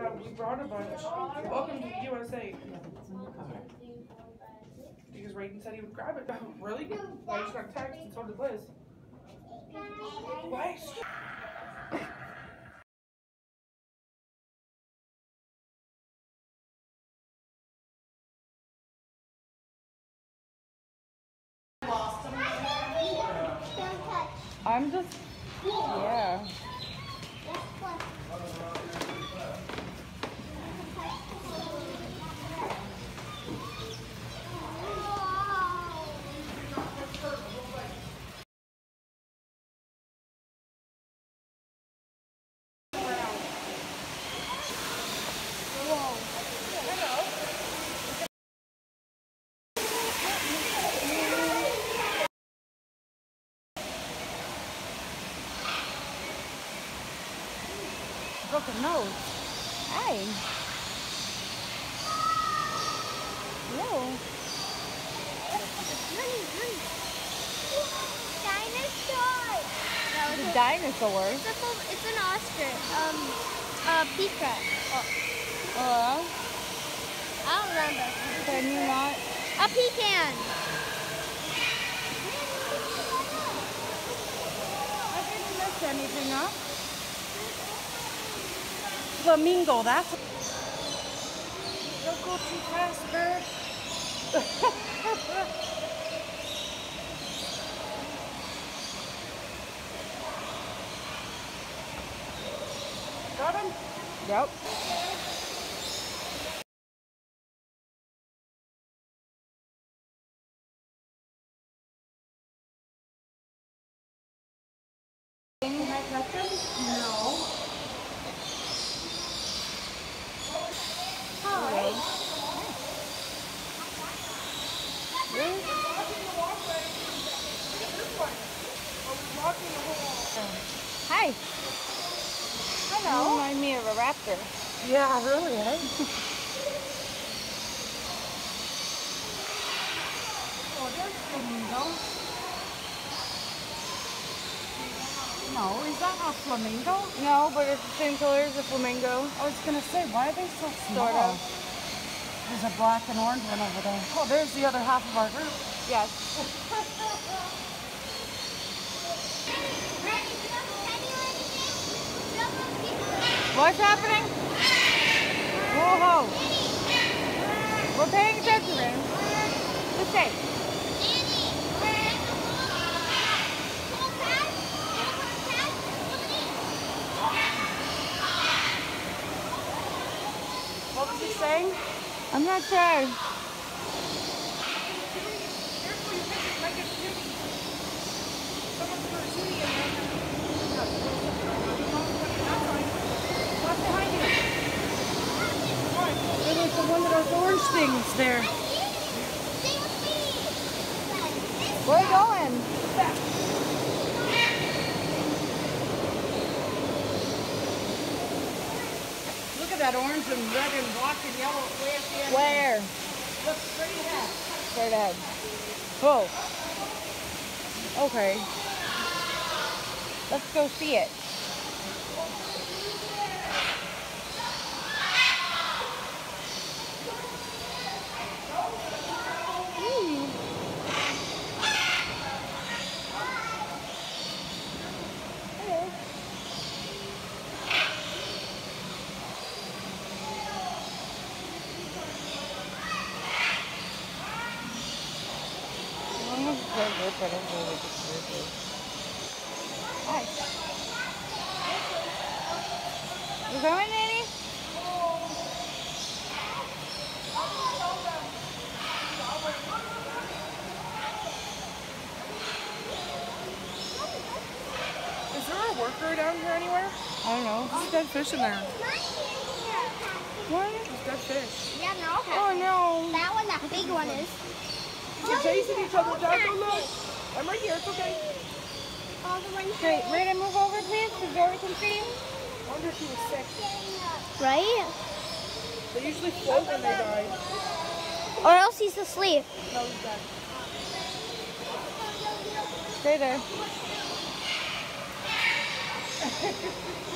Yeah, we brought a bunch. Welcome to USA. Because Raiden said he would grab it. Oh, really? Well, I just got a text and so did Liz. What? I'm just, yeah. Broken nose. Dinosaur. No, It's it's, a a, dinosaur. it's, a, it's an ostrich. Um, a pika. Oh, Oh, I don't remember. can you not? A pecan. I didn't miss anything, huh? Flamingo, that's. Don't go too fast, bird. Got him? Yep. Can I touch him? No. Hi. Hello. You remind me of a raptor. Yeah, really, eh? Oh, there's flamingo. No, is that a flamingo? No, but it's the same color as a flamingo. I was gonna say, why are they so small? Sort of. There's a black and orange one over there. Oh, there's the other half of our group. Yes. What's happening? Whoa. We're paying attention, man. Just say. What was he saying? I'm not sure was the one that has things there. Where are you going? Look at that orange and red and black and yellow way at the end. Where? Look straight ahead. Straight ahead. Oh. Okay. Let's go see it. Hmm. Hello. Hi. You coming, Nanny? Is there a worker down here anywhere? I don't know. There's dead fish in there. What? There's dead fish. Yeah, no. Oh no. That one, that big one is. They're chasing each other, Jack. Oh, look. I'm right here. It's okay. All the ones Okay, Rita, move over, please, so Dory can see. I wonder if he was sick. Right? They usually float when they die. Or else he's asleep. No, he's dead. Stay there.